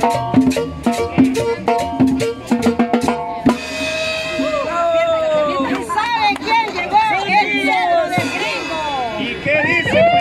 ¿Sabe quién llegó? El de gringo. ¿Y qué dice?